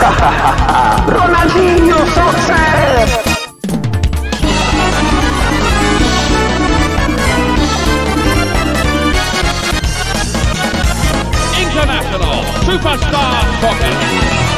Ronaldinho Soccer! International Superstar Soccer.